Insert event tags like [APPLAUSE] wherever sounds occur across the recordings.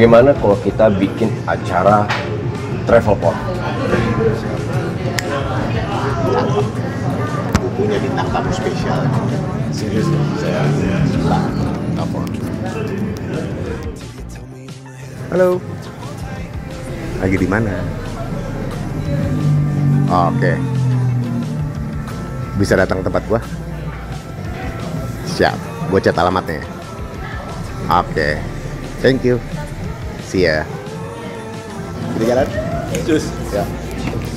Bagaimana kalau kita bikin acara travel port? Bukunya bintang tamu spesial. Serius, saya suka. Halo. Lagi di mana? Oke. Bisa datang ke tempat gua? Siap. Gua cat alamatnya. Oke. Thank you. See ya. Kita jalan? Cus. Ya.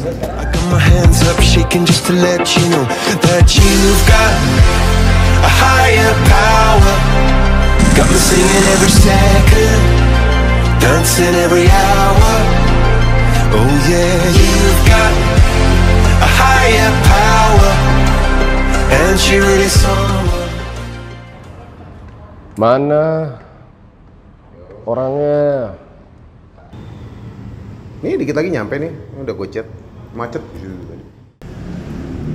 I got my hands up shaking just to let you know that you've got a higher power. Got me singing every second, dancing every hour. Oh yeah, you've got a higher power, and she really someone. Mana uh, orangnya? Nih dikit lagi nyampe nih. Ini Udah gue chat. Macet.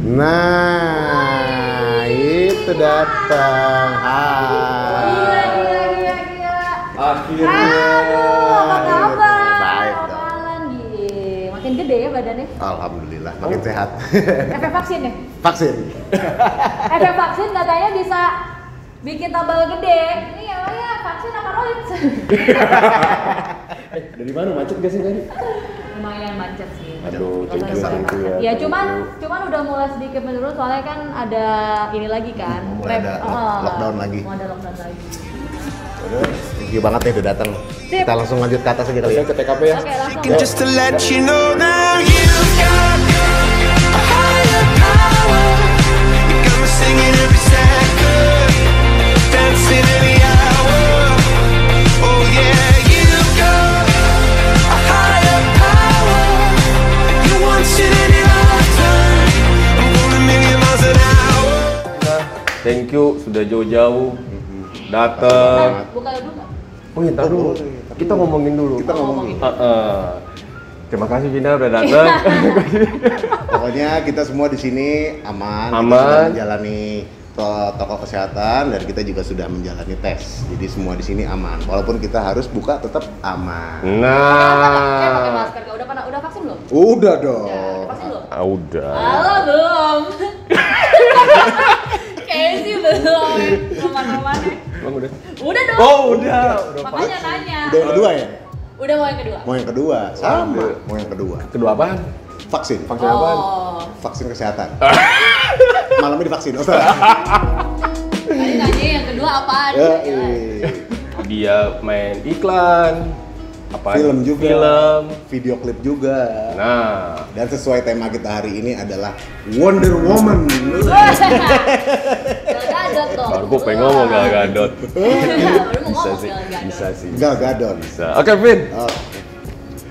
Nah, itu datang. Hai. Akhirnya. Aduh, apa kabar? Baik Apa dong. lagi? Makin gede ya badannya. Alhamdulillah, makin sehat. [LAUGHS] Efek vaksin ya? Vaksin. Efek vaksin katanya bisa bikin tambal gede. Ini ya ya vaksin apa roid? [LAUGHS] Dari mana macet gak sih tadi? Lumayan macet sih. Aduh, thank you, thank you ya, Ya cuman cuman udah mulai sedikit menurun soalnya kan ada ini lagi kan. Mulai ada oh, lockdown lagi. Mau ada lockdown lagi. Thank you banget nih udah datang. Kita langsung lanjut ke atas aja kali ya. ke TKP ya. Oke, langsung. And just to let you know now you've got a higher power. You got me singing every second, dancing every Thank you sudah jauh-jauh datang. Buka dulu? Oh iya, ntar dulu. Kita ngomongin dulu. Kita ngomongin. Heeh. Terima kasih Vina udah datang. [LAUGHS] Pokoknya kita semua di sini aman, Aman. sudah menjalani to- toko kesehatan dan kita juga sudah menjalani tes. Jadi semua di sini aman. Walaupun kita harus buka tetap aman. Eh, pakai Nah. masker? Udah pernah udah vaksin belum? Udah Udah, dong. udah vaksin belum? Ah, udah. Halo belum. [LAUGHS] Belum. Roman-romannya. Emang udah? Udah dong. Oh, udah. Udah Makanya nanya. Udah yang kedua ya? Udah mau yang kedua. Mau yang kedua? Sama. Mau yang kedua? Kedua apaan? Vaksin. Vaksin apaan? Oh. Vaksin kesehatan. [LAUGHS] Malamnya divaksin. Oh, salah. Tadi nanya yang kedua apaan? Ya. Dia main iklan. Apa? Film juga. Film. Video klip juga. Nah, Dan sesuai tema kita hari ini adalah Wonder Woman. Gal Gadot dong. baru gue pengen ngomong Gal Gadot. Bisa sih, bisa sih. Gal Gadot. Bisa. Oke, Vin. Oh,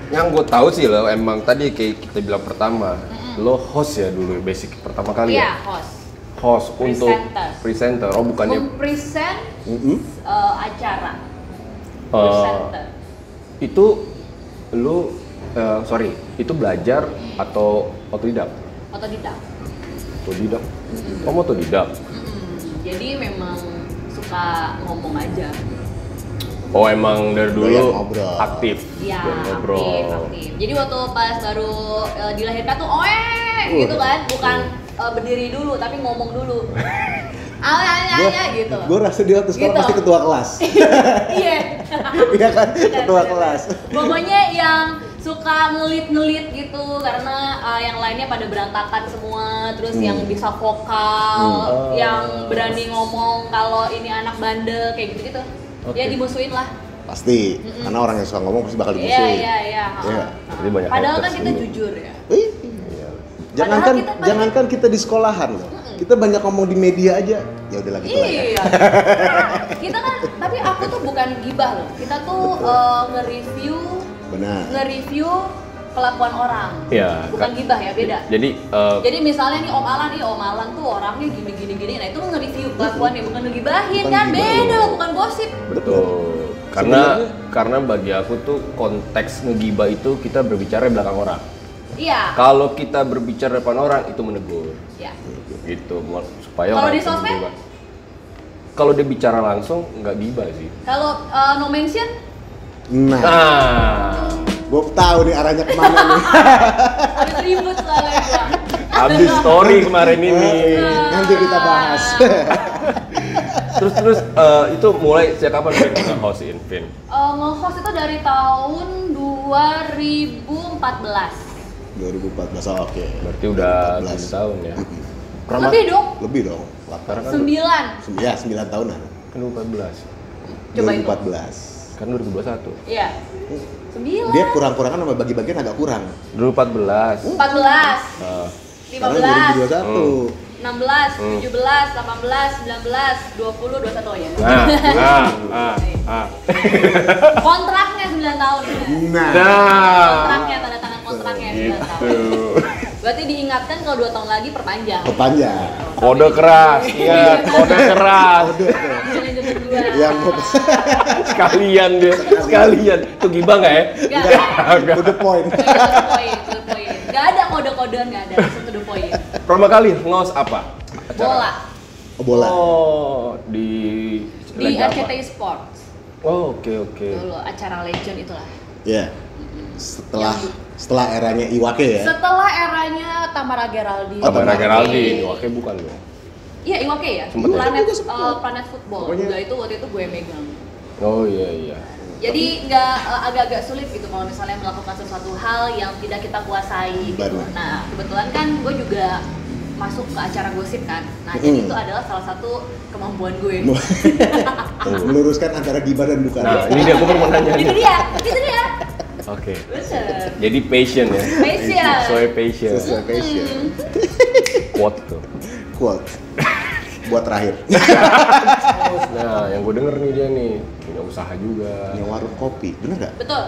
Yang gue tahu sih lo emang tadi kayak kita bilang pertama, lo host ya dulu basic pertama kali Iya, ya. host. Host untuk Presenter. presenter. Oh, bukannya Mempresent mm-mm. eh, acara. eh, Presenter. Itu lu eh, sorry, itu belajar atau otodidak? Otodidak. Otodidak. Oh, mau otodidak. Mm-mm. Jadi memang suka ngomong aja. Oh, emang dari dulu ngobrol. aktif. Iya, aktif, aktif. Jadi waktu pas baru eh, dilahirkan tuh oeh gitu kan, bukan eh, berdiri dulu tapi ngomong dulu. [LAUGHS] Awalnya gitu. Gue rasa dia waktu sekolah Gitu. pasti ketua kelas. [LAUGHS] [LAUGHS] Iya. Iya kan? Benar, Ketua benar, kelas. Pokoknya yang suka ngelit-ngelit gitu karena uh, yang lainnya pada berantakan semua, terus Hmm. yang bisa vokal, Hmm. yang berani ngomong kalau ini anak bandel kayak gitu-gitu. Oke. Ya dimusuhin lah. Pasti. Karena orang yang suka ngomong pasti bakal Iya, dimusuhin. iya, iya. Iya. Jadi banyak Padahal kan kita dulu. jujur ya. Iya. Jangankan kita- jangankan kita di sekolahan loh. Kita banyak ngomong di media aja. Ya udahlah gitu lah ya. Iya. [LAUGHS] kita kan, tapi aku tuh bukan gibah loh. Kita tuh uh, nge-review, Benar. nge-review kelakuan orang. Iya, Bukan gibah ya, beda. Jadi eh, Jadi misalnya nih Om Alan, nih Om Alan tuh orangnya gini gini gini. Nah itu nge-review kelakuannya bukan ngegibahin Bukan kan? gibahin. Beda, bukan gosip. betul. Karena karena bagi aku tuh konteks ngegibah itu kita berbicara di belakang orang. Iya. Kalau kita berbicara depan orang itu menegur. Ya. Gitu mau- supaya Kalau di sosmed? Kalau dia bicara langsung nggak gibah sih. Kalau uh, no mention, Nah, Nah, gue tahu nih arahnya ke mana nih. habis ribut soalnya gua. habis story kemarin ini. Nanti kita bahas. terus terus eh, itu mulai sejak kapan Vin nge-host Invin? Uh, nge-host itu dari tahun 2014. 2014, oh, oke. Berarti udah 2014. 7 tahun ya. Mm-mm. Rama- Lebih dong. Lebih dong. 8. Sekarang kan Sembilan. Ya, 9 tahunan. kan 2014. Coba itu. 2014. Kan 2021. Iya. Sembilan. Dia kurang-kurangan sama bagi-bagian agak kurang. 2014. 14. Nah, Sekarang 15. 2021. 16, Hmm. 17, 18, 19, 20, 21 ya. nah, nah, nah, nah. Kontraknya 9 tahun. Nah, Nah, Kontraknya tanda tangan kontraknya 9 gitu. tahun. Berarti diingatkan kalau 2 tahun lagi perpanjang. kepanjang. Kode keras, iya, kode keras. Yang Sekalian dia, sekalian. Itu gibah nggak ya? To the point. Point. Gak ada kode-kodean, gak ada. Langsung to the point. Pertama kali ngos apa? Bola. Oh, bola. Oh, di Di? RCTI Sports. Oh, oke oke. Dulu acara legend itulah. Ya. Setelah setelah eranya Iwake ya. Setelah eranya Tamara Geraldine. Oh, Tamara. Geraldine, oke bukan dong. Iya, Iwake ya. Sempet ya? Planet Juga sempet. eh, Planet Football. Pokoknya- Juga itu waktu itu gue megang. Oh iya iya. Jadi nggak eh, agak-agak sulit gitu kalau misalnya melakukan sesuatu hal yang tidak kita kuasai gitu. Benar. Nah kebetulan kan gue juga masuk ke acara gosip kan. Nah Mm. jadi itu adalah salah satu kemampuan gue. [LAUGHS] Meluruskan antara gibah dan bukan. Nah, ini dia aku baru mau nanya. itu nih. dia, itu dia. Oke. Bener. Jadi patient ya. Passion. Sesuai patient. Sesuai passion. Hmm. Quote tuh. Quote. Buat terakhir. [LAUGHS] Nah, yang gue denger nih dia nih punya usaha juga. Punya warung kopi, bener nggak? Betul.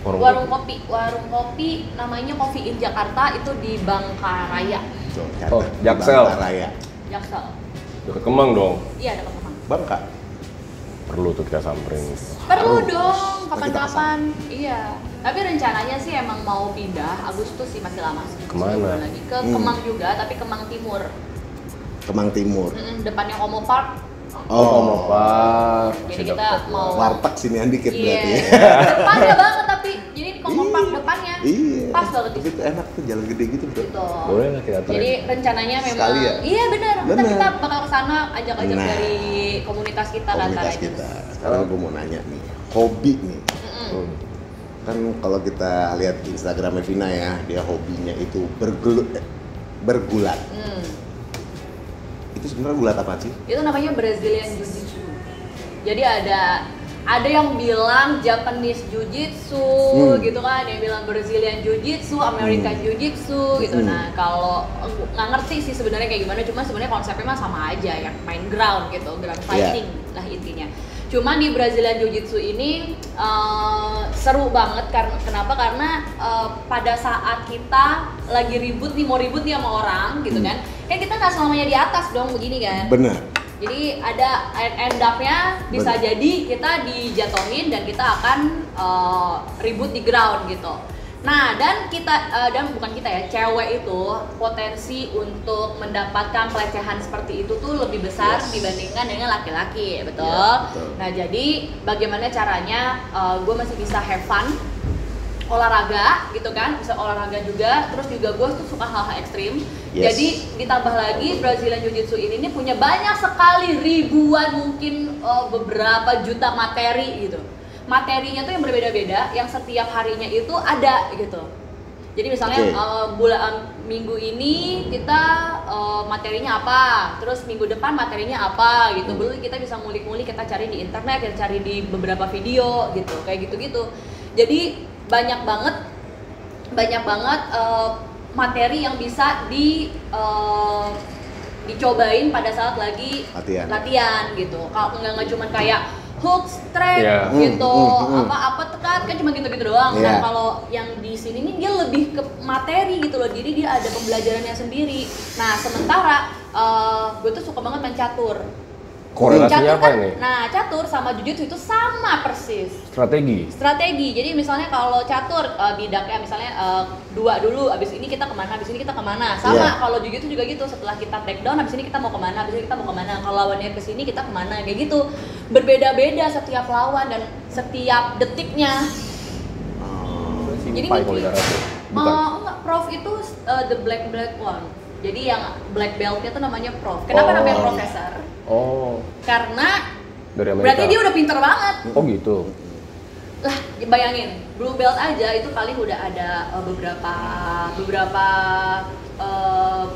Warung Warung kopi. kopi, warung kopi namanya Coffee in Jakarta itu di Bangkaraya, Tuh, Oh. Jaksel. Bangka Raya. Jaksel. Dekat Kemang dong. Iya ada Kemang. Bangka. Perlu tuh kita samperin. Perlu Harus. dong, kapan-kapan. Iya. Tapi rencananya sih emang mau pindah Agustus sih masih lama sih. Ke mana? Lagi ke Hmm. Kemang juga, tapi Kemang Timur. Kemang Timur. Depannya Omo Park. Oh, mau apa? Jadi kita mau warteg sinian dikit Iya. berarti ya. Depannya banget tapi jadi di Omo Park depannya. Iya. Pas banget Tapi itu enak tuh jalan gede gitu bro. Gitu. Boleh lah kita. Jadi rencananya memang Sekali ya? Iya benar. Kita Bener. kita bakal ke sana ajak-ajak Nah. dari komunitas kita Komunitas antara kita. Sekarang gue mau nanya nih, hobi nih. Hmm. Kan kalau kita lihat di Instagramnya Vina ya, dia hobinya itu bergelut, eh, bergulat. Hmm. Itu sebenarnya gulat apa sih? Itu namanya Brazilian Jiu-Jitsu. Jadi ada ada yang bilang Japanese Jiu-Jitsu Hmm. gitu kan, ada yang bilang Brazilian Jiu-Jitsu, American Hmm. Jiu-Jitsu gitu. Hmm. Nah, kalau nggak ngerti sih sebenarnya kayak gimana, cuma sebenarnya konsepnya mah sama aja ya, main ground gitu, ground fighting lah intinya. Cuma di Brazilian Jiu-Jitsu ini eh, seru banget karena kenapa? Karena eh, pada saat kita lagi ribut nih mau ribut nih sama orang gitu Hmm. kan, kan kita nggak selamanya di atas dong begini kan. Benar. Jadi ada end up-nya bisa Bener. jadi kita dijatuhin dan kita akan uh, ribut di ground gitu. Nah dan kita uh, dan bukan kita ya cewek itu potensi untuk mendapatkan pelecehan seperti itu tuh lebih besar Yes. dibandingkan dengan laki-laki betul. Iya, betul. Nah jadi bagaimana caranya gue masih bisa have fun olahraga gitu kan bisa olahraga juga. Terus juga gue tuh suka hal-hal ekstrim. Yes. jadi ditambah lagi Brazilian Jiu Jitsu ini nih punya banyak sekali ribuan mungkin uh, beberapa juta materi gitu. Materinya tuh yang berbeda-beda yang setiap harinya itu ada gitu. Jadi misalnya Oke. uh, bulan minggu ini kita uh, materinya apa? Terus minggu depan materinya apa? Gitu. Hmm. belum kita bisa ngulik-ngulik kita cari di internet kita cari di beberapa video gitu. Kayak gitu-gitu. Jadi banyak banget banyak banget uh, materi yang bisa di uh, dicobain pada saat lagi Latihan. latihan gitu kalau nggak nggak cuma kayak hook, strap Iya. gitu, Hmm, hmm, hmm. apa apa tekan kan cuma gitu-gitu doang. Nah Iya. kalau yang di sini nih dia lebih ke materi gitu loh, jadi dia ada pembelajarannya sendiri. Nah sementara eh, gue tuh suka banget main catur. Korelasinya apa kan- ini? Nah catur sama jujutsu itu sama persis Strategi. strategi. Jadi misalnya kalau catur uh, bidaknya misalnya uh, dua dulu, abis ini kita ke mana, abis ini kita ke mana. Sama Iya. kalau jujutsu juga gitu. Setelah kita take down, abis ini kita mau ke mana, abis ini kita mau ke mana. Kalau lawannya ke sini kita ke mana, kayak gitu. Berbeda-beda setiap lawan dan setiap detiknya. Jadi Simpai mungkin- kalau. Uh, enggak, prof itu uh, the black black one. Jadi yang black beltnya tuh namanya prof. Kenapa Oh. namanya profesor? Oh, Karena dari Amerika. berarti dia udah pinter banget. Oh gitu. lah bayangin blue belt aja itu paling udah ada uh, beberapa beberapa uh,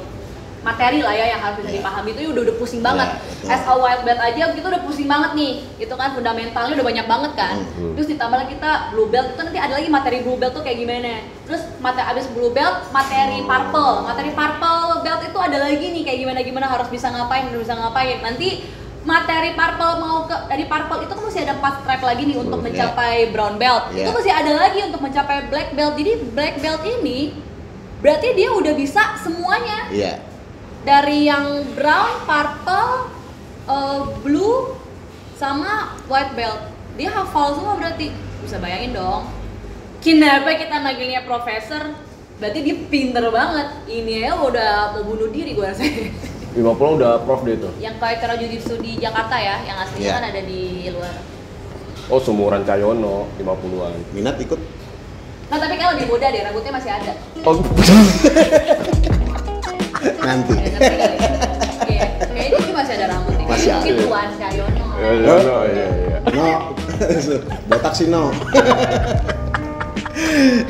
materi lah ya yang harus bisa Iya. dipahami itu udah udah pusing banget Iya, betul. as a wild belt aja gitu udah pusing banget nih itu kan fundamentalnya udah banyak banget kan Mhm. terus ditambah lagi kita blue belt itu nanti ada lagi materi blue belt tuh kayak gimana terus materi abis blue belt materi purple materi purple belt itu ada lagi nih kayak gimana gimana harus bisa ngapain harus bisa ngapain nanti materi purple mau ke dari purple itu kan masih ada 4 stripe lagi nih untuk Iya. mencapai brown belt Iya. itu masih ada lagi untuk mencapai black belt jadi black belt ini berarti dia udah bisa semuanya Iya. Dari yang brown, purple, uh, blue, sama white belt. Dia hafal semua berarti. Bisa bayangin dong. Kenapa kita manggilnya profesor? Berarti dia pinter banget. Ini ya udah mau bunuh diri gue rasa. [LAUGHS] 50 udah prof dia tuh. yang kayak Kero Jujitsu di Jakarta ya, yang aslinya Iya. kan ada di luar. Oh, sumuran Cayono 50-an. Minat ikut? Nah tapi kan lebih muda deh, rambutnya masih ada. Oh, [LAUGHS] Nanti. Ya, ya? Iya, kayaknya dia masih ada rambutnya. Masih Mungkin ada. Tuan Cahyono. Cayono, iya iya. No, [LAUGHS] botak sih no. [LAUGHS]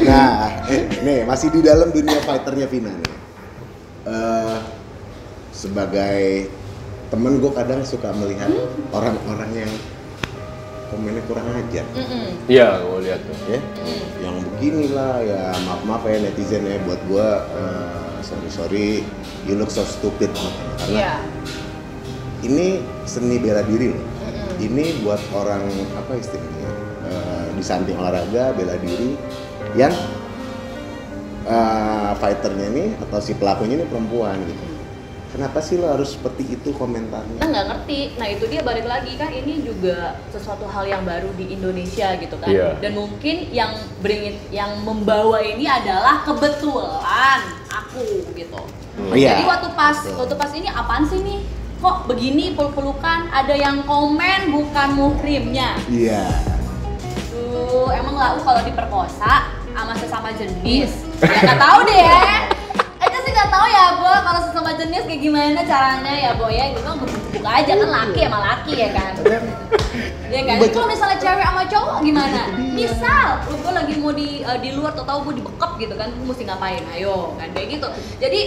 nah, nih masih di dalam dunia fighternya Vina nih. Eh, sebagai temen gue kadang suka melihat orang-orang yang komennya kurang ajar. Iya, gue lihat tuh. ya. Yang beginilah ya maaf maaf ya netizen ya buat gue sorry sorry you look so stupid karena Iya. ini seni bela diri loh. Ini buat orang apa istilahnya eh, di samping olahraga bela diri yang eh, fighternya ini atau si pelakunya ini perempuan gitu. Kenapa sih lo harus seperti itu kita komentarnya? nggak ngerti. Nah itu dia balik lagi kan ini juga sesuatu hal yang baru di Indonesia gitu kan. Iya. Dan mungkin yang bring it- yang membawa ini adalah kebetulan aku gitu. Oh, iya. Jadi waktu pas Betul. waktu pas ini apaan sih nih? Kok begini peluk-pelukan? Ada yang komen bukan muhrimnya. Iya. Tuh, emang lah kalau diperkosa sama sesama jenis. [LAUGHS] Ya nggak tahu deh ya. Nggak tahu ya, Bo, kalau sesama jenis kayak gimana caranya ya, Bo ya. Gitu buka aja kan laki sama laki ya kan. Ya kan. Betul. Kalau misalnya cewek sama cowok gimana? Misal, lu gue lagi mau di eh, di luar atau tahu gue dibekep gitu kan, gue mesti ngapain? Ayo, kan kayak gitu. Jadi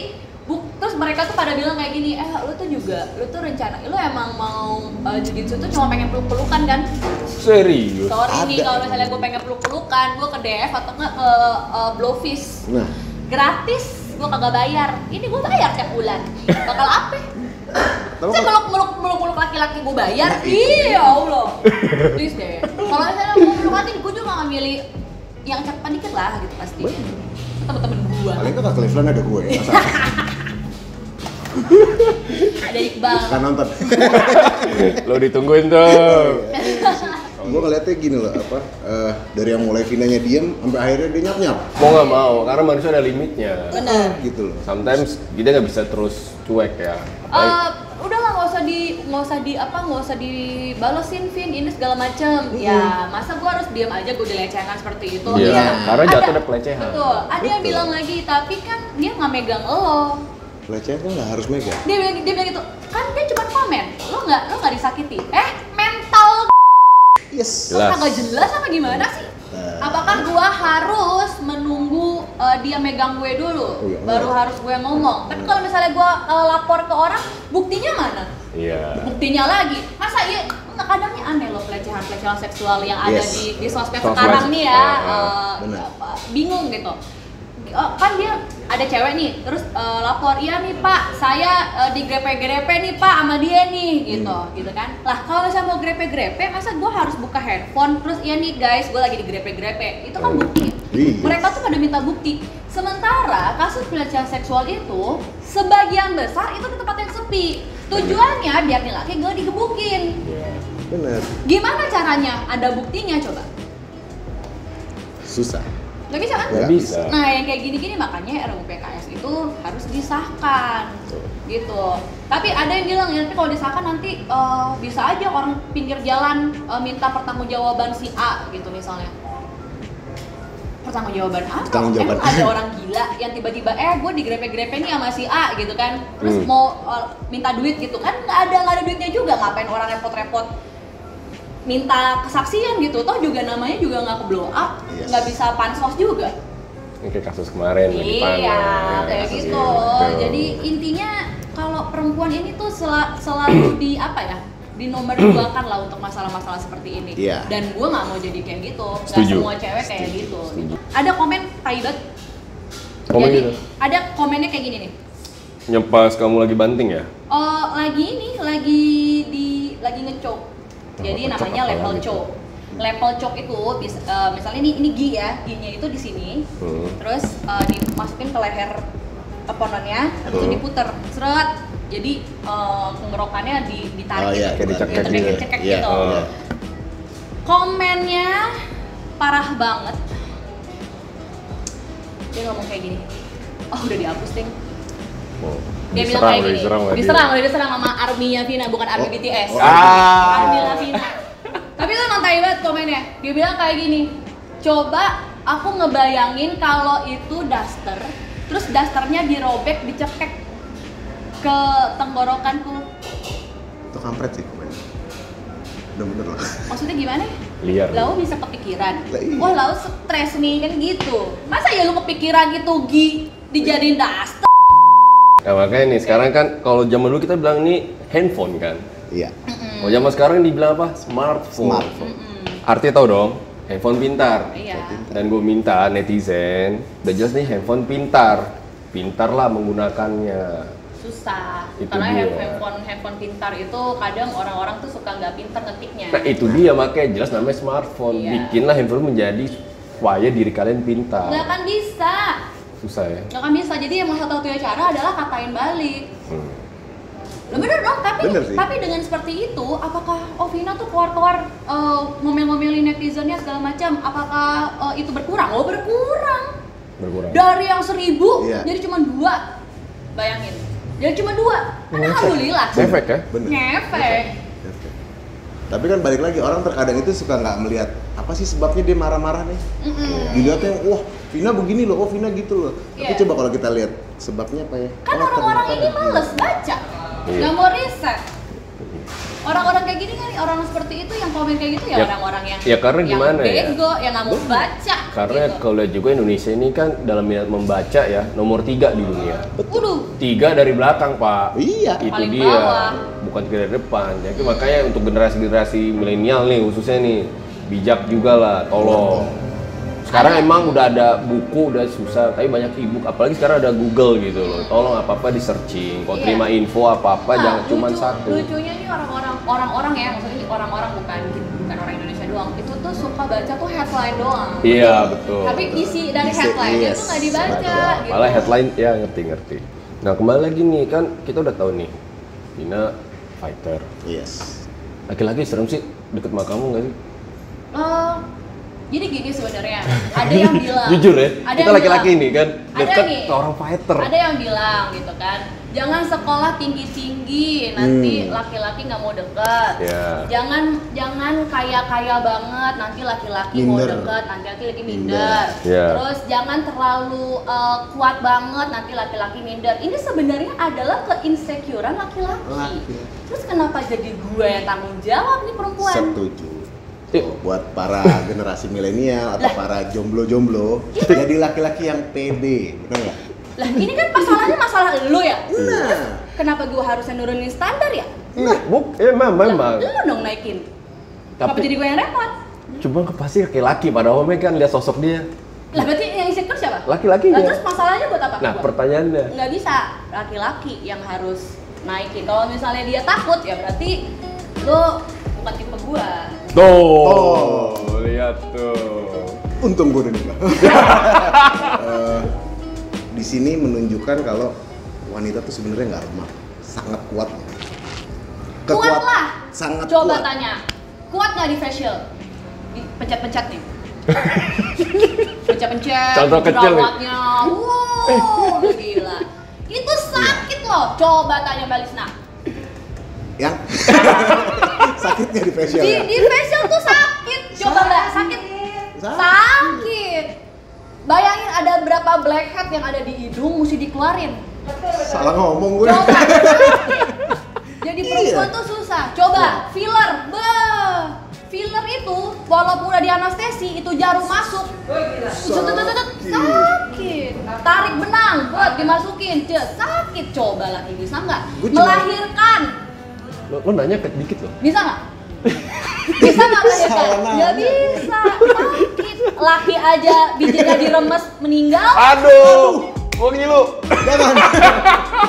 bu, terus mereka tuh pada bilang kayak gini, eh lu tuh juga, lu tuh rencana, lu emang mau uh, jujitsu tuh cuma pengen peluk-pelukan kan? Serius. Sorry nih Ada. kalau misalnya gue pengen peluk-pelukan, gue ke DF atau nggak ke uh, Blowfish Nah, gratis, gue kagak bayar. Ini gue bayar tiap bulan. Bakal apa? Saya meluk meluk meluk meluk laki-laki gue bayar. Nah, itu. Iya Allah. [LAUGHS] Please deh. Kalau misalnya mau meluk laki, gue juga nggak milih yang cepat dikit lah gitu pasti. Temen-temen gue. paling ke Cleveland ada gue. Masa Ada Iqbal. kan nonton. Lo ditungguin tuh. [LAUGHS] gue ngeliatnya gini loh apa eh, dari yang mulai Vinanya diem sampai akhirnya dia nyap nyap Mau nggak mau, karena manusia ada limitnya. Bener. gitu loh. Sometimes kita nggak bisa terus cuek ya. Apalagi- Eh, udah lah nggak usah di nggak usah di apa nggak usah dibalesin Vin ini segala macem ya masa gua harus diam aja gue dilecehkan seperti itu Iya, Iya. karena jatuh Ada- ada pelecehan. betul ada yang bilang lagi tapi kan dia nggak megang lo Pelecehan kan nggak harus megang. dia bilang dia bilang gitu kan dia cuma komen lo nggak lo nggak disakiti eh Yes. lo Jelas. kagak jelas apa gimana sih Nah. apakah gua harus menunggu uh, dia megang gue dulu Oh, iya. baru harus gue ngomong tapi kalau misalnya gua uh, lapor ke orang buktinya mana Iya. buktinya lagi masa iya kadangnya aneh loh pelecehan pelecehan seksual yang ada Yes. di di sosmed sekarang nih ya benar. apa, bingung gitu Eh, kan dia ada cewek nih terus eh, lapor iya nih pak saya eh, digrepe-grepe nih pak sama dia nih gitu gitu kan. Lah kalau saya mau grepe-grepe masa gue harus buka handphone? Terus iya nih guys gue lagi digrepe-grepe. Itu kan bukti. Iya. mereka tuh pada minta bukti. Sementara kasus pelecehan seksual itu sebagian besar itu di tempat yang sepi. Tujuannya biar nih laki gue digebukin. Bener. gimana caranya? Ada buktinya coba. Susah. Nggak bisa kan Nggak bisa. Nah, yang kayak gini-gini makanya RUU PKS itu harus disahkan. Gitu. Tapi ada yang bilang ya, nanti kalau disahkan nanti eh, bisa aja orang pinggir jalan eh, minta pertanggungjawaban si A gitu misalnya. Pertanggungjawaban apa? Pertanggungjawaban. Emang ada orang gila yang tiba-tiba eh gue digrepe-grepe nih sama si A gitu kan. Terus Hmm. mau eh, minta duit gitu kan nggak ada nggak ada duitnya juga ngapain orang repot-repot minta kesaksian gitu toh juga namanya juga nggak ke blow up Yes. nggak bisa pansos juga Ini kayak kasus kemarin. Iya, ya, kayak kasus gitu. Jadi intinya kalau perempuan ini tuh sela- selalu [CLEARS THROAT] di apa ya? di nomor dua kan lah untuk masalah-masalah seperti ini. Iya. Dan gue nggak mau jadi kayak gitu. Gak Setuju. semua cewek kayak gitu. Ada komen taibat. Komen jadi gitu. ada komennya kayak gini nih. Nyepas kamu lagi banting ya? Oh lagi ini lagi di lagi ngecok. Jadi ngecok namanya level lagi tuh? cok. Level cok itu bis- eh, misalnya ini ini gi ya, ginya itu di sini. Hmm. Terus eh, dimasukin ke leher habis itu Hmm. diputer, seret. Jadi tenggorokannya di, ditarik Oh, iya, gitu. Kayak dicekek Dicekek- gitu. dicekek Iya, gitu. Oh. iya. Komennya parah banget. Dia ngomong kayak gini. Oh udah dihapus ding. Oh. Dia bilang kayak udah gini. diserang diserang, udah diserang sama arminya Vina, bukan army Oh. BTS. Oh. Ah. Army Lavina. Tapi itu emang tai banget komennya. Dia bilang kayak gini. Coba aku ngebayangin kalau itu daster, terus dasternya dirobek, dicekek ke tenggorokanku. Itu kampret sih komen. Bener-bener loh. Maksudnya gimana? Liar. Lau bisa kepikiran. Lah, iya. Wah, lau stres nih kan gitu. Masa ya lu kepikiran gitu Gi dijadiin daster? Nah makanya nih sekarang kan kalau zaman dulu kita bilang nih handphone kan. Iya. Kalau zaman sekarang dibilang apa? Smartphone. Smartphone. Artinya tahu dong, handphone pintar. Iya. Dan gue minta netizen, udah jelas nih handphone pintar. Pintar lah menggunakannya. Susah. Itu Karena dia. handphone handphone pintar itu kadang orang-orang tuh suka nggak pintar ngetiknya. Nah itu dia makanya jelas namanya smartphone. Iya. Bikinlah handphone menjadi supaya diri kalian pintar. nggak akan bisa Susah ya. nggak akan bisa jadi yang satu-satunya cara adalah katain balik Hmm. Lo bener dong, tapi Bener sih. tapi dengan seperti itu, apakah Ovina tuh keluar-keluar eh, ngomel-ngomelin netizennya segala macam, apakah eh, itu berkurang? Oh berkurang. Berkurang. Dari yang seribu Iya. jadi cuma dua, bayangin. Jadi cuma dua. Kan Ngefek. alhamdulillah. Efek ya? Bener. Ngefek. Tapi kan balik lagi orang terkadang itu suka nggak melihat apa sih sebabnya dia marah-marah nih. Mm-mm. Dilihatnya, wah Vina begini loh, oh Vina gitu loh. Tapi Iya. coba kalau kita lihat sebabnya apa ya? Kan Oh, orang-orang ternyata ini begini. males baca, Iya. nggak mau riset. Orang-orang kayak gini kan, orang seperti itu yang komen kayak gitu ya Ya- orang-orang yang ya karena yang gimana ya? bego, yang nggak mau baca. Karena gitu. kalau lihat juga Indonesia ini kan dalam minat membaca ya nomor tiga di dunia. Waduh, Tiga dari belakang pak. Iya. Itu Paling dia. bawah. Bukan tiga dari depan. Jadi makanya untuk generasi-generasi milenial nih khususnya nih bijak juga lah, tolong. Sekarang Ada. emang udah ada buku udah susah, tapi banyak ebook. Apalagi sekarang ada Google gitu loh. Tolong apa apa di searching. Kalau Iya. terima info apa apa Nah, jangan cuma satu. Lucunya nih orang-orang orang-orang ya, maksudnya orang-orang bukan bukan orang Indonesia doang. Itu tuh suka baca tuh headline doang. Iya betul. Tapi isi dari Isi, headline yes. itu nggak dibaca. Baca. gitu. Malah headline ya ngerti-ngerti. Nah kembali lagi nih kan kita udah tahu nih, Dina fighter. Yes. Laki-laki serem sih deket sama kamu nggak sih? Eh, jadi gini sebenarnya, [LAUGHS] ada yang [LAUGHS] bilang. Jujur ya, ada kita yang laki-laki nih kan Ada deket nih. ke orang fighter. Ada yang bilang gitu kan, jangan sekolah tinggi-tinggi, nanti Hmm. laki-laki nggak mau deket. Ya. Jangan jangan kaya-kaya banget, nanti laki-laki mau deket, nanti laki-laki Minder. minder. Ya. Terus jangan terlalu uh, kuat banget, nanti laki-laki minder. Ini sebenarnya adalah keinsecurean laki-laki. Laki. Terus kenapa jadi gue yang tanggung jawab nih perempuan? Setuju. Eh. Tuh, buat para [LAUGHS] generasi milenial atau Lah. para jomblo-jomblo, jadi laki-laki yang pede, benar nggak? Lah ini kan masalahnya masalah lu ya. Nah, Kenapa gue harusnya nurunin standar ya? Nah, buk, eh memang, memang. Lu dong naikin. Kenapa Tapi jadi gue yang repot? cuma pasti laki-laki pada umumnya kan lihat sosok dia. Lah berarti yang insecure siapa? apa? Laki-lakinya. Lah, terus masalahnya buat apa? Nah, Gua? pertanyaannya. nggak bisa laki-laki yang harus naikin. Kalau misalnya dia takut ya berarti lo bukan tipe gua. Tuh, Oh. lihat tuh. Untung gue udah nikah. [LAUGHS] Eh, di sini menunjukkan kalau wanita tuh sebenarnya nggak lemah, sangat kuat. Kuat lah. Sangat Coba kuat. tanya, kuat nggak di facial? Di pencet-pencet nih. [LAUGHS] pencet-pencet. Contoh kecil nih. jerawatnya. Wow, gila. Itu sakit loh. Coba tanya Mbak Lisna. Yang [LAUGHS] sakitnya di facial Di, ya. di facial tuh sakit. Coba Mbak, sakit. Sakit. Sakit. Bayangin ada berapa blackhead yang ada di hidung mesti dikeluarin. Salah ngomong gue. Coba. [LAUGHS] Jadi perempuan Iya. tuh susah. Coba filler, beh. Filler itu walaupun udah di anestesi itu jarum masuk. Tutut, tutut, tutut, sakit. Tarik benang buat dimasukin, Cek, sakit. Coba lagi bisa nggak? Melahirkan Lo, lo nanya ke dikit loh. bisa nggak? [LAUGHS] Bisa nggak nanya. Nggak bisa, sakit. Laki aja bijinya diremes meninggal. Aduh, gua ngilu. Jangan.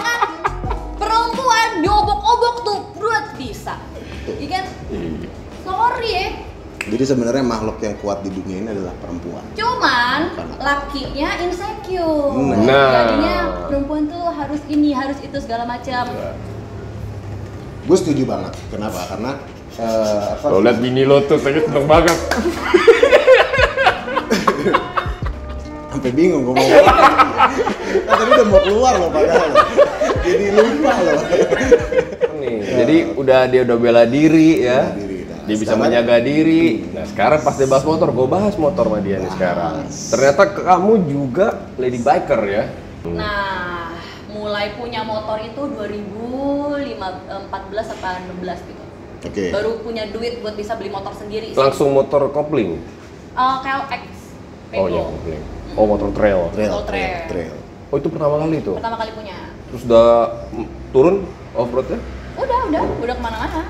[LAUGHS] Perempuan diobok-obok tuh, buat bisa. Iya kan? Sorry ya. Jadi sebenarnya makhluk yang kuat di dunia ini adalah perempuan. Cuman Bukan. lakinya insecure. Nah. Jadinya perempuan tuh harus ini, harus itu segala macam. Gue setuju banget. Kenapa? Karena eh, apa? Lo liat bini lo tuh, saya seneng banget. sampai bingung gue mau ngomong. kan tadi udah mau keluar loh padahal. Jadi lupa loh. Nih, jadi udah dia udah bela diri ya. Bela diri, nah. dia bisa Sekarang- menjaga diri. Nah, sekarang pas dia bahas motor, gue bahas motor sama dia nih sekarang. Ternyata kamu juga lady biker ya. Nah, mulai punya motor itu 2014 atau 16 gitu. Oke. Baru punya duit buat bisa beli motor sendiri. sih. Langsung motor kopling. Eh, KLX. Oh Pego. iya, kopling. Oh, motor trail. Trail, Oh, trail, trail. trail. Oh, itu pertama kali tuh. Pertama kali punya. Terus udah turun off roadnya? Udah, udah, udah ke mana-mana.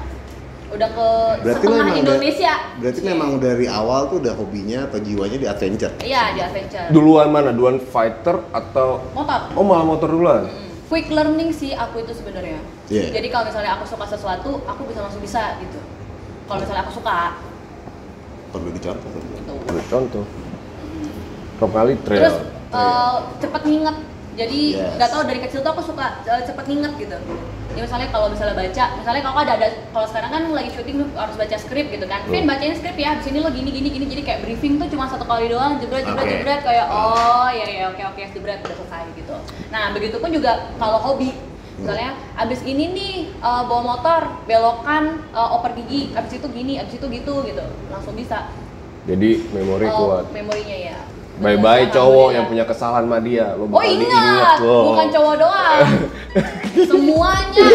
Udah ke Berarti setengah emang udah- Indonesia. Berarti Iya. memang dari awal tuh udah hobinya atau jiwanya di adventure. Iya, di adventure. Duluan mana? Duluan fighter atau Motor. Oh, malah motor duluan. Mm. Quick learning sih aku itu sebenarnya. Iya. Jadi kalau misalnya aku suka sesuatu, aku bisa langsung bisa gitu. Kalau misalnya aku suka, Perlu dicontoh. perlu. gitu. Ada contoh. Kali trail? Terus eh, cepet nginget. Jadi Yes. nggak tahu dari kecil tuh aku suka eh, cepet nginget gitu. Ya misalnya kalau misalnya baca, misalnya kalau ada ada kalau sekarang kan lagi syuting harus baca skrip gitu kan. Vin bacain skrip ya, abis ini lo gini gini gini jadi kayak briefing tuh cuma satu kali doang, jebret jebret Oke. jebret kayak oh ya ya oke oke jebret udah selesai gitu. Nah begitu pun juga kalau hobi misalnya abis ini nih eh, bawa motor belokan eh, oper gigi abis itu gini abis itu gitu gitu langsung bisa Jadi memori Oh, kuat. memorinya ya Bye bye cowok yang punya kesalahan sama dia. Lo Oh ingat, bukan cowok doang, [LAUGHS] semuanya.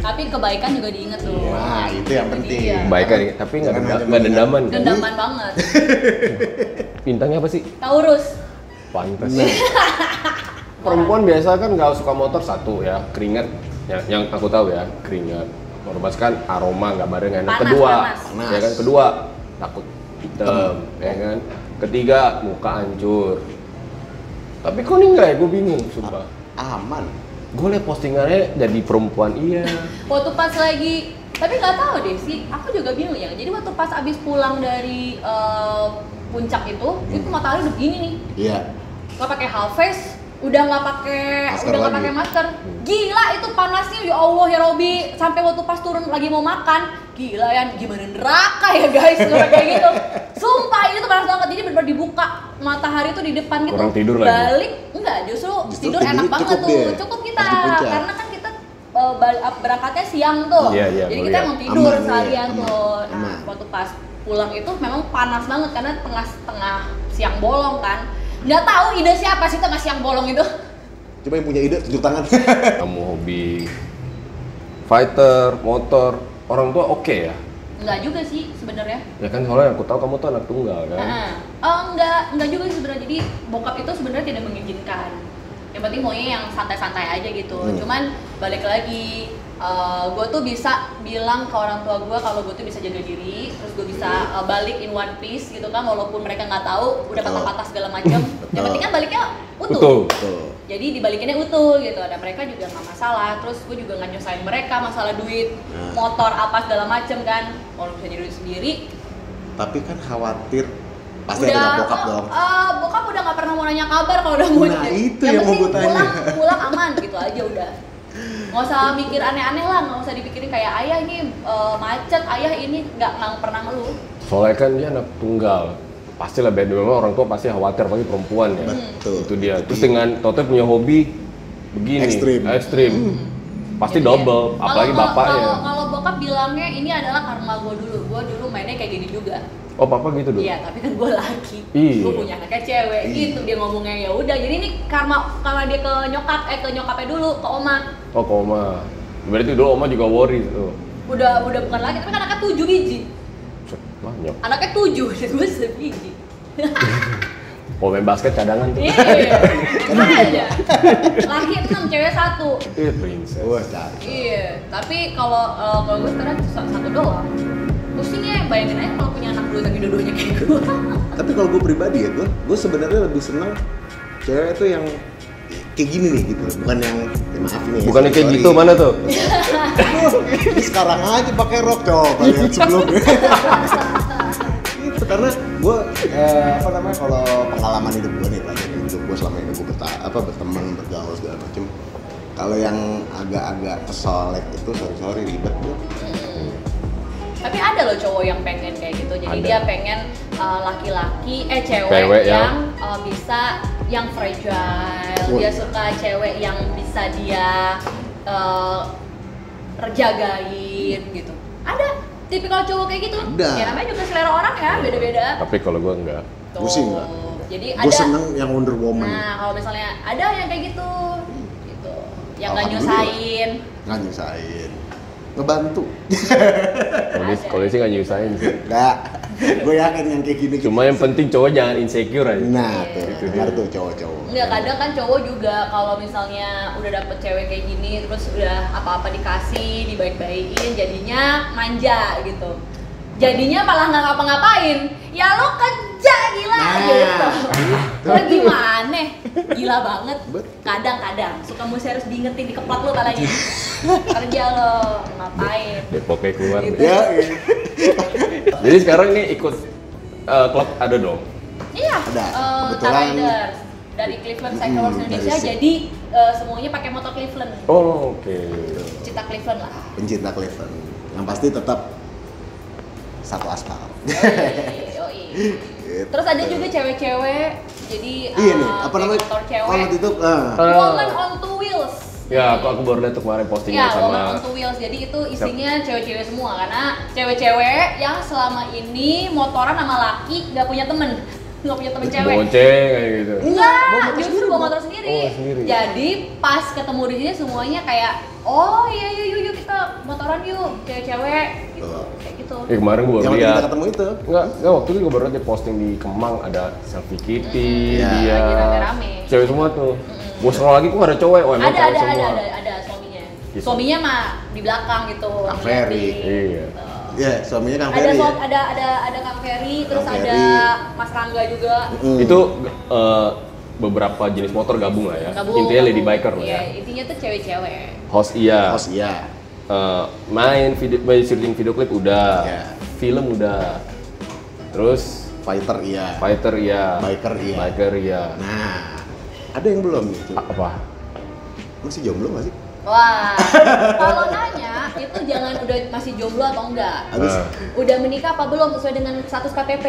Tapi kebaikan juga diinget tuh. Nah, itu yang penting. dia. Baik kan, tapi nggak dendaman kan? Dendaman banget. [LAUGHS] Bintangnya apa sih? Taurus. Pantas. Nah. [LAUGHS] Perempuan biasa kan nggak suka motor satu ya, keringat. Yang, yang aku tahu ya, keringat. Otomatis kan aroma nggak bareng enak. Panas, Kedua, panas. ya kan? Kedua takut hitam, ya kan? Ketiga muka hancur. Tapi kok nih nggak ya? Gue bingung, sumpah. Aman. Gue liat postingannya jadi perempuan iya. [LAUGHS] Waktu pas lagi, tapi nggak tahu deh sih. Aku juga bingung ya. Jadi waktu pas abis pulang dari eh, puncak itu, itu matahari udah begini nih. Iya. Nggak pakai half face, udah nggak pakai udah nggak pakai masker. Gila itu panasnya ya Allah ya Robi. Sampai waktu pas turun lagi mau makan, gila ya gimana neraka ya guys kayak gitu. Panas banget. Jadi benar dibuka matahari tuh di depan gitu. Kurang tidur lagi. Balik enggak justru, Justru tidur enak cukup banget tuh. deh, Cukup kita karena kan kita eh, berangkatnya siang tuh. Iya, iya, Jadi gua kita lihat. mau tidur Aman, seharian iya, tuh. aman, Nah, aman. waktu pas pulang itu memang panas banget karena tengah-tengah siang bolong kan. Nggak tahu ide siapa sih tengah siang bolong itu. Coba yang punya ide tunjuk tangan. [LAUGHS] Kamu hobi fighter, motor, orang tua oke ya? Enggak juga sih sebenarnya. Ya kan soalnya aku tahu kamu tuh anak tunggal kan? Heeh. Oh, enggak, enggak juga sih sebenarnya. Jadi bokap itu sebenarnya tidak mengizinkan. Yang penting maunya yang santai-santai aja gitu. Hmm. Cuman balik lagi gue tuh bisa bilang ke orang tua gue kalau gue tuh bisa jaga diri, terus gue bisa uh, balik in one piece gitu kan, walaupun mereka nggak tahu, udah patah-patah segala macam. [LAUGHS] Yang penting kan baliknya utuh. Utuh. Tuh. Jadi dibalikinnya utuh gitu, dan mereka juga nggak masalah. Terus gue juga nggak nyusahin mereka masalah duit, Nah. motor apa segala macem kan. Kalau bisa duit sendiri, Tapi kan khawatir pasti ada bokap eh, dong. eh, bokap udah nggak pernah mau nanya kabar kalau udah mau Nah, itu yang mau penting gua tanya. pulang pulang aman gitu aja udah nggak usah mikir aneh-aneh lah nggak usah dipikirin kayak ayah ini eh, macet ayah ini nggak nggak pernah ngeluh Soalnya kan dia anak tunggal. Pasti lah beda memang orang tua pasti khawatir apalagi perempuan ya. Betul. Itu dia. Terus dengan Tote punya hobi begini. Ekstrim. Ekstrim. Pasti Jadi double, ya, apalagi kalau- bapaknya. kalau kalau bokap bilangnya ini adalah karma gue dulu gue dulu mainnya kayak gini juga Oh, papa gitu dong. Iya, tapi kan gue laki. Iya. Gue punya anaknya cewek. Iya. Gitu dia ngomongnya ya udah. Jadi ini karma karena dia ke nyokap eh ke nyokapnya dulu, ke oma. Oh, ke oma. Berarti dulu oma juga worry tuh. Udah udah bukan lagi, tapi kan anaknya tujuh biji. Banyak. Anaknya tujuh, dan gue sebiji. Oh, main basket cadangan tuh. Iya, [LAUGHS] aja. Laki enam, cewek satu. Iya, princess. Wah, cakep. Iya, tapi kalau eh, kalau gue sekarang cuma satu doang. Pusingnya bayangin aja kalau punya anak dua tapi dua-duanya kayak gue. [LAUGHS] Tapi kalau gue pribadi ya, gue gue sebenarnya lebih seneng cewek tuh yang kayak gini nih gitu, bukan yang ya maaf nih. Bukannya kayak sorry. gitu mana tuh? [LAUGHS] Ini sekarang aja pakai rok coba lihat sebelumnya. [LAUGHS] itu karena gue apa namanya kalau pengalaman hidup gue nih pelajaran hidup gue selama ini gue berta apa berteman bergaul segala macem kalau yang agak-agak kesolek itu sorry sorry ribet gue tapi ada loh cowok yang pengen kayak gitu. Jadi Ada. dia pengen eh, laki-laki eh cewek, Cewek yang yang- eh, bisa yang fragile. Dia suka cewek yang bisa dia eh, terjagain gitu. Ada tipikal cowok kayak gitu. Ada. Ya namanya juga selera orang ya, beda-beda. Tapi kalau gua enggak. Gua sih enggak. Jadi gue ada seneng yang Wonder Woman Nah, kalau misalnya ada yang kayak gitu, gitu, yang nggak nyusahin, nggak nyusahin ngebantu Kalau kalau sih nggak nyusahin sih. nggak gue yakin yang kayak gini Cuma yang penting cowok jangan insecure aja. nah tuh Itu dia. tuh cowok-cowok Enggak, kadang kan cowok juga kalau misalnya udah dapet cewek kayak gini terus udah apa-apa dikasih, dibaik-baikin, jadinya manja gitu. Jadinya malah nggak ngapa-ngapain. Ya lo kerja gila Nah, gitu. itu. Lo gimana? Gila banget. Kadang-kadang suka mesti harus diingetin dikeplak lo kalanya. [LAUGHS] kerja lo, ngapain? Depoknya keluar. Gitu. ya. [LAUGHS] Jadi sekarang nih ikut eh, klub ada dong. Iya, Ada. eh, Kebetulan- Riders dari Cleveland Cyclers Mm, Indonesia. dari Jadi eh, semuanya pakai motor Cleveland. Oh, oke. Cita Cleveland lah. pencinta Cleveland yang pasti tetap satu aspal Yoi, yoi. [LAUGHS] Gitu. Terus ada juga cewek-cewek, jadi iya nih uh, apa namanya motor cewek. kalau itu ah, Eh, Woman on two wheels. Ya, aku aku baru lihat tuh kemarin postingan Ya, woman sama on two wheels. Jadi itu isinya cewek-cewek semua karena cewek-cewek yang selama ini motoran sama laki nggak punya temen, nggak punya temen cewek. bonceng kayak gitu. Enggak, justru bawa motor sendiri. Oh, sendiri. Jadi pas ketemu di sini semuanya kayak, oh iya iya yuk, yuk kita motoran yuk, cewek-cewek gitu, Oh. kayak gitu. Eh kemarin gue baru waktu kita lihat. ketemu itu Enggak, enggak waktu itu gue baru lihat dia posting di Kemang ada selfie Kitty, Iya. dia. Lagi rame-rame. Cewek semua tuh. Gue scroll lagi kok ada cowok, oh ada cewek ada semua. ada ada ada suaminya Gitu. suaminya mah di belakang gitu Kang Ferry. Iya. gitu. Ya suaminya Kang ada Ferry ya? suam- ada ada ada kang Ferry terus Kang ada Ferry. Mas Rangga juga Mm. Itu eh, beberapa jenis motor gabung lah ya. Gabung, Intinya lady biker lah Iya, ya. intinya tuh cewek-cewek Host iya. Host iya Eh, main video main syuting video klip udah. Iya. Film udah. Terus fighter iya fighter iya. Biker iya. Biker iya. nah ada yang belum nih? Apa? masih jomblo nggak sih wah. [LAUGHS] Kalau nanya itu jangan udah masih jomblo atau enggak? Habis. Nah. udah menikah apa belum sesuai dengan status KTP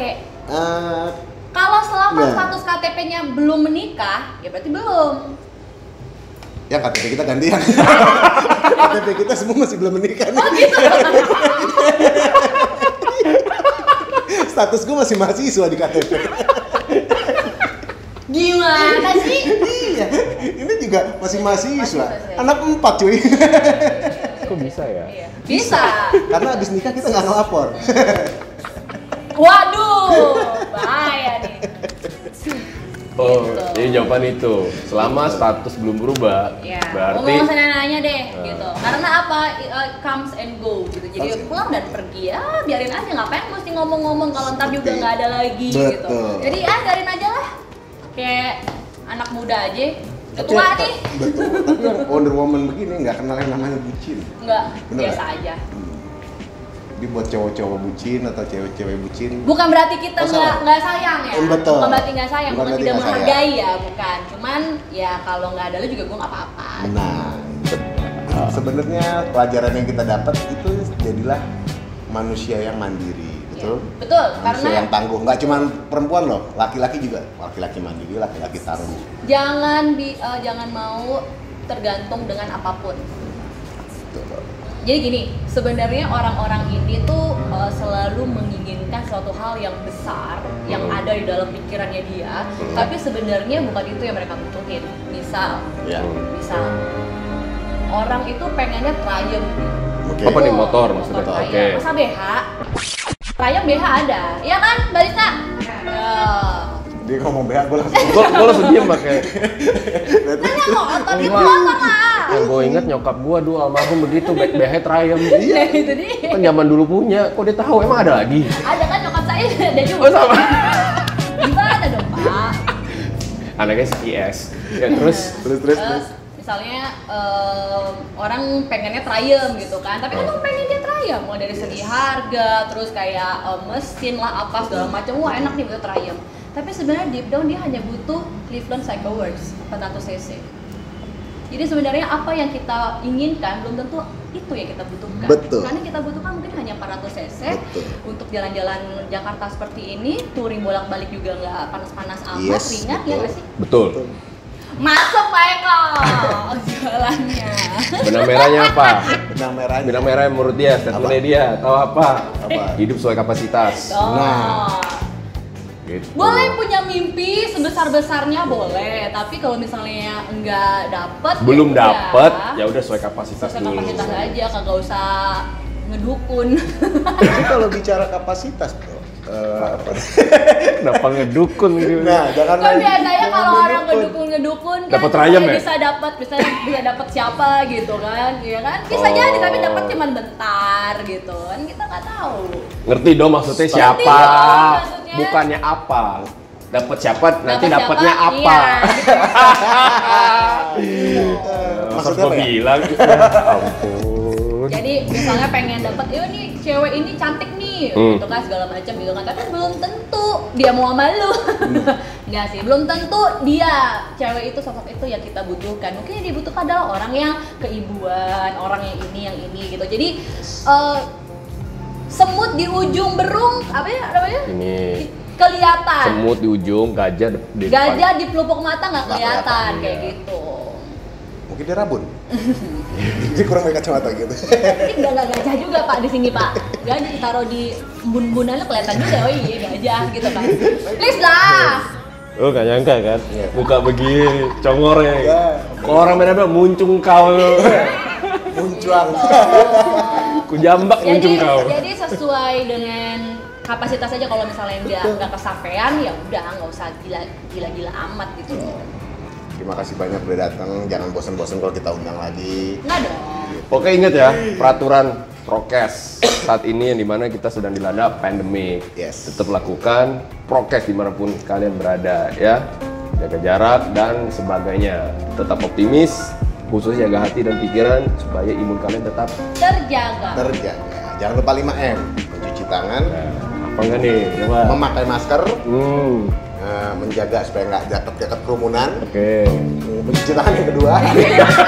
eh, kalau selama Nah. status KTP-nya belum menikah ya berarti belum. Ya KTP kita gantian. [LAUGHS] KTP kita semua masih belum menikah nih. Oh gitu? [LAUGHS] Status gue masih mahasiswa di KTP gimana sih iya ini juga masih mahasiswa anak empat cuy [LAUGHS] Kok bisa ya? Iya. bisa karena abis nikah kita nggak ngelapor [LAUGHS] waduh bahaya nih Oh, gitu. jadi jawaban itu. Selama status belum berubah, Ya, berarti ngomong sama nanya deh Ah. gitu. Karena apa? Uh, comes and go gitu. Jadi pulang dan pergi ya, biarin aja ngapain mesti ngomong-ngomong kalau ntar juga nggak ada lagi gitu. Betul. Jadi ah biarin aja lah. Kayak anak muda aja. Tapi- Ketua nih. Betul. Tapi Wonder Woman begini nggak kenal yang namanya bucin. Enggak, Bener biasa nggak? aja. Jadi buat cowok-cowok bucin atau cewek-cewek bucin. Bukan berarti kita Oh, nggak salah. nggak sayang ya. Eh, betul. Bukan berarti nggak sayang, Bukan bukan, tidak nggak sayang. menghargai ya, bukan. Cuman ya kalau nggak ada lu juga gue nggak apa-apa. Nah, se- sebenarnya pelajaran yang kita dapat itu jadilah manusia yang mandiri, betul? Betul, Manusia karena- yang tangguh. Nggak cuma perempuan loh, laki-laki juga. Laki-laki mandiri, laki-laki tangguh. Jangan bi, eh, jangan mau tergantung dengan apa pun. Betul. Jadi gini, sebenarnya orang-orang ini tuh uh, selalu menginginkan suatu hal yang besar yang Hmm. ada di dalam pikirannya dia, Hmm. tapi sebenarnya bukan itu yang mereka butuhin. Misal, Ya. misal orang itu pengennya triumph. Oke. Apa nih, Oh, motor maksudnya? Oke. triumph. Masa BH? Triumph BH ada, iya kan, Barista? Ya. Dia ngomong BH gue langsung. gue gue langsung diem pakai. Kan motor itu Enggak. motor lah. Yang gue inget nyokap gue dulu almarhum begitu, back BH Triumph. Nah, itu dia. Kan zaman dulu punya, kok dia tahu emang ada lagi? Ada kan nyokap saya ada juga. Oh sama. Gimana dong, Pak? Anaknya CPS. Ya terus Terus, terus, terus. misalnya em, orang pengennya triumph gitu kan tapi kan orang pengen dia triumph mulai dari segi harga terus kayak em, mesin lah apa segala macam wah enak nih buat triumph tapi sebenarnya deep down dia hanya butuh Cleveland Cycle Works 400 cc jadi sebenarnya apa yang kita inginkan belum tentu itu yang kita butuhkan Betul. karena kita butuhkan mungkin hanya 400 cc Betul. untuk jalan-jalan Jakarta seperti ini touring bolak-balik juga nggak panas-panas amat Yes, ringan ya betul. nggak sih betul. Masuk Pak Eko jualannya. Benang merahnya apa? Benang merahnya. Benang merah menurut dia, statementnya Apa? dia, tahu apa? Apa? Hidup sesuai kapasitas. Oh. Nah. Gitu. Boleh punya mimpi sebesar-besarnya boleh, tapi kalau misalnya enggak dapet Belum ya dapet, ya udah sesuai kapasitas Sesuai dulu. kapasitas aja, kagak usah ngedukun. Tapi kalau bicara kapasitas, eh, apa? [LAUGHS] Kenapa ngedukun gitu? nah jangan kan biasanya kalau orang dukun. ngedukun-ngedukun kan Dapet rayam ya? bisa dapat bisa bisa dapat siapa gitu kan, ya kan? Bisa Oh. jadi tapi dapat cuman bentar gitu kan kita nggak tahu. Ngerti dong maksudnya Ngerti siapa? dong maksudnya. Bukannya apa? Dapat siapa? Nanti Dapet dapatnya siapa? apa? Pas [LAUGHS] maksudnya apa ya? bilang, [LAUGHS] ampun. Jadi misalnya pengen dapat, ya nih cewek ini cantik nih, Hmm. gitu kan segala macam gitu kan. Tapi belum tentu dia mau sama lu. [LAUGHS] Enggak sih, belum tentu dia cewek itu sosok itu yang kita butuhkan. Mungkin yang dibutuhkan adalah orang yang keibuan, orang yang ini yang ini gitu. Jadi eh, semut di ujung berung apa ya namanya? Ini Kelihatan. semut di ujung, gajah di- depan. Gajah di pelupuk mata nggak Nggak kelihatan kelihatan, kayak iya. gitu. Mungkin dia rabun. [LAUGHS] Dia kurang pakai kacamata gitu. Ini nggak nggak gajah juga pak di sini pak. Gajah ditaruh di bun-bunannya kelihatan juga. Oh [LAUGHS] iya gajah gitu kan. Please lah. Lu gak nyangka kan? Muka begini, congornya. Ya. Kalau orang bilang muncung kau. [LAUGHS] Muncuang. Ku jambak Jadi muncung kau. jadi sesuai dengan kapasitas aja kalau misalnya nggak nggak kesampaian ya udah nggak usah gila gila gila amat gitu. Terima kasih banyak udah datang. Jangan bosan-bosan kalau kita undang lagi. Nggak dong. Oke ingat ya, peraturan prokes saat ini yang di mana kita sedang dilanda pandemik. Yes. Tetap lakukan prokes di mana pun kalian berada ya. Jaga jarak dan sebagainya. Tetap optimis, khususnya jaga hati dan pikiran supaya imun kalian tetap. Terjaga. Terjaga. Jangan lupa 5M. Mencuci tangan, Nah, apa enggak nih? Coba. memakai masker, Hmm, eh, menjaga supaya nggak dekat-dekat kerumunan. oke. Mencuci tangan yang kedua. Mencuci tangan,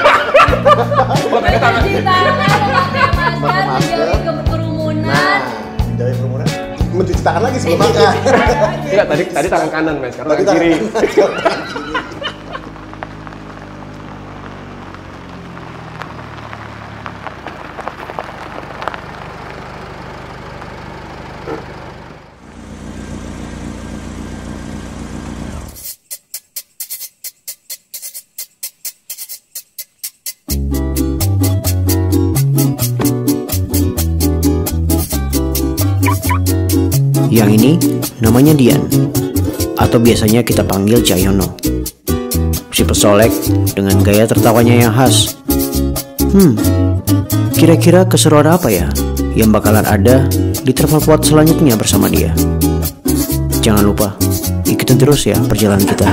memakai masker, Pakai masker. menjauhi ke- kerumunan. Nah, menjauhi kerumunan. Mencuci tangan lagi sebelum makan. Enggak, tadi tadi tangan kanan, men. Sekarang Tadi tangan kiri. Atau biasanya kita panggil Cahyono. Si pesolek dengan gaya tertawanya yang khas. Hmm, kira-kira keseruan apa ya yang bakalan ada di travel pod selanjutnya bersama dia? Jangan lupa, ikutin terus ya perjalanan kita.